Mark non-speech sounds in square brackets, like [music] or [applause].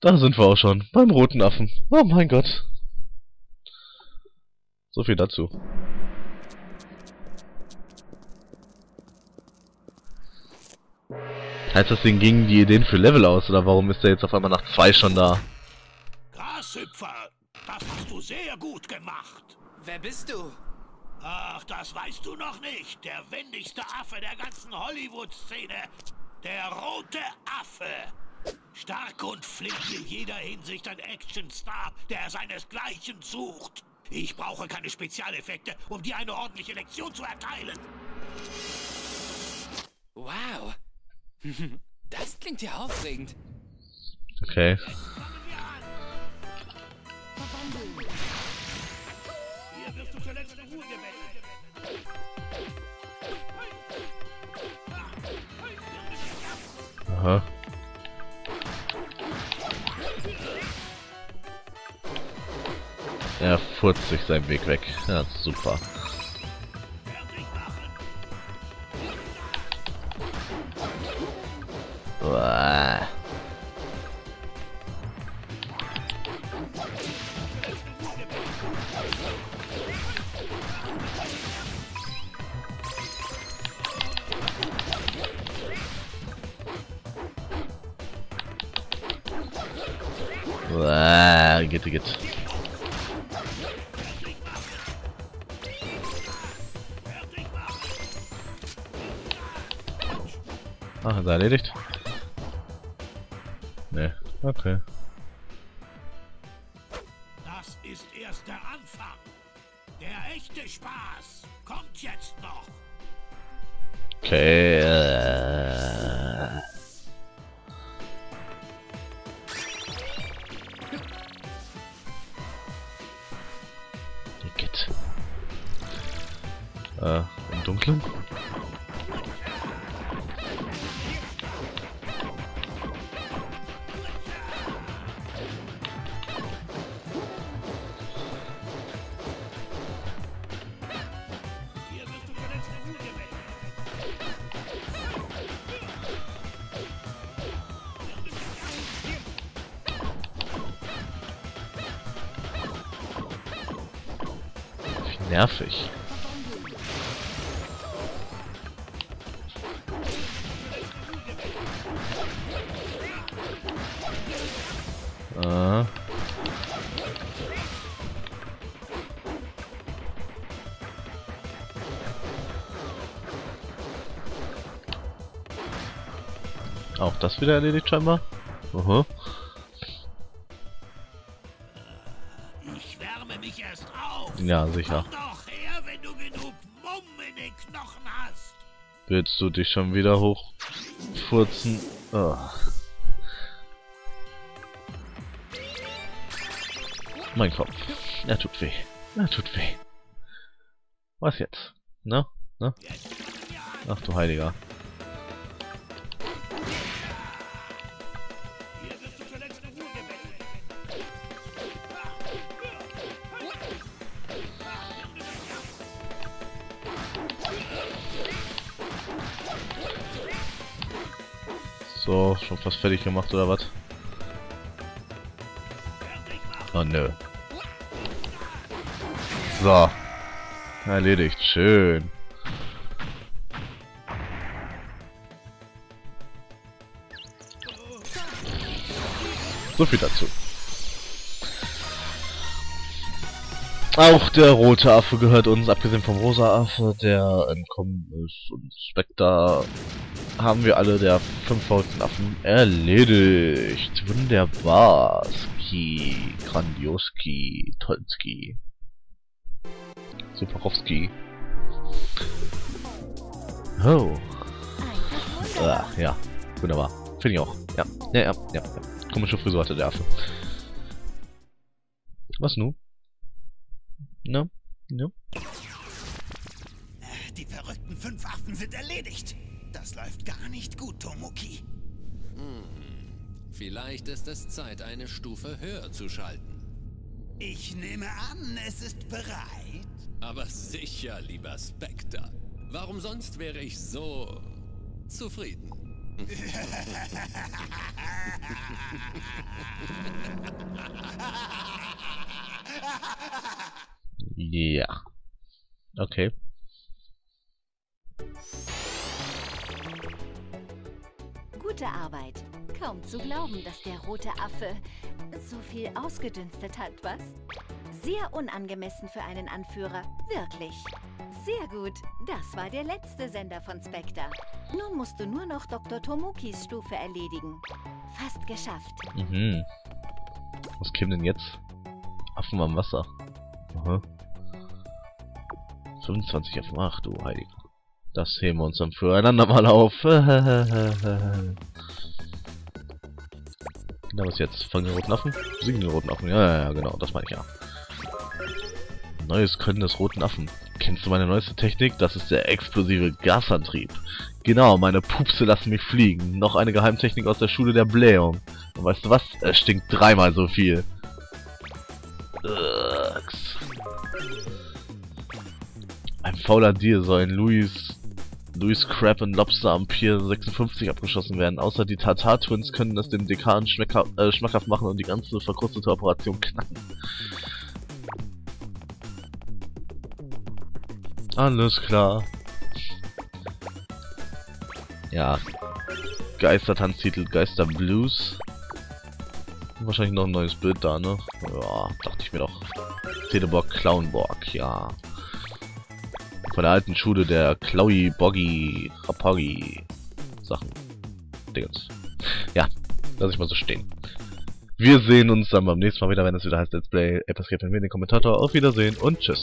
Da sind wir auch schon. Beim roten Affen. Oh mein Gott. So viel dazu. Heißt das Ding gingen die Ideen für Level aus, oder warum ist der jetzt auf einmal nach zwei schon da? Grashüpfer, das hast du sehr gut gemacht. Wer bist du? Ach, das weißt du noch nicht. Der wendigste Affe der ganzen Hollywood-Szene. Der rote Affe. Stark und flink in jeder Hinsicht ein Actionstar, der seinesgleichen sucht. Ich brauche keine Spezialeffekte, um dir eine ordentliche Lektion zu erteilen. Wow. [laughs] Das klingt ja aufregend. Okay. Fangen wir an. Hier wirst du zur letzten Ruhe gebeten. Aha. Er furzt sich seinen Weg weg. Ja, super. Uah. Uah, Gitte, Gitte. Ah, ist er erledigt? Ne, okay. Das ist erst der Anfang. Der echte Spaß kommt jetzt noch. Okay. Nervig. Äh. Auch das wieder erledigt scheinbar. Aha. Ich mich erst auf. Ja, sicher. Komm doch her, wenn du genug Mumm in den Knochen hast. Willst du dich schon wieder hochfurzen? Oh. Mein Kopf. Er tut weh. Er tut weh. Was jetzt? Na? Na? Ach du Heiliger. So, schon fast fertig gemacht oder was? Oh nö. So. Erledigt. Schön. So viel dazu. Auch der rote Affe gehört uns, abgesehen vom rosa Affe, der entkommen ist. Und Spectre haben wir alle der fünf faulsten Affen erledigt. Wunderbar. Ski, Grandioski, Tolski. Superowski. Oh. Ah, ja, wunderbar. Finde ich auch. Ja. Ja, ja, ja. Komische Frisur hatte der Affe. Was nu? Ne? Ne? Die verrückten fünf Affen sind erledigt. Das läuft gar nicht gut, Tomoki. Vielleicht ist es Zeit, eine Stufe höher zu schalten. Ich nehme an, es ist bereit. Aber sicher, lieber Spectre. Warum sonst wäre ich so zufrieden? [laughs] Ja. Okay. Gute Arbeit. Kaum zu glauben, dass der rote Affe so viel ausgedünstet hat, was? Sehr unangemessen für einen Anführer. Wirklich. Sehr gut. Das war der letzte Sender von Spectre. Nun musst du nur noch Dr. Tomukis Stufe erledigen. Fast geschafft. Mhm. Was käme denn jetzt? Affen am Wasser. Aha. 25 Affen. Ach du Heiliger. Das heben wir uns dann füreinander mal auf. [laughs] Na, was jetzt? Fangen die roten Affen? Siegen die roten Affen? Ja, ja, ja, genau, das meine ich ja. Neues Können des roten Affen. Kennst du meine neueste Technik? Das ist der explosive Gasantrieb. Genau, meine Pupse lassen mich fliegen. Noch eine Geheimtechnik aus der Schule der Blähung. Und weißt du was? Es stinkt dreimal so viel. Ups. Ein fauler Deal soll in Louis Crab und Lobster am Pier 56 abgeschossen werden. Außer die Tartar-Twins können das dem Dekan äh, schmackhaft machen und die ganze verkrustete Operation knacken. Alles klar. Ja. Geistertanztitel Geister Blues. Wahrscheinlich noch ein neues Bild da, ne? Ja, dachte ich mir doch. Teleborg Clownborg, ja. Von der alten Schule der Chloe Boggy Rapoggy Sachen. Dingens. Ja, lass ich mal so stehen. Wir sehen uns dann beim nächsten Mal wieder, wenn es wieder heißt Let's Play. Etwas gibt mir den Kommentator. Auf Wiedersehen und tschüss.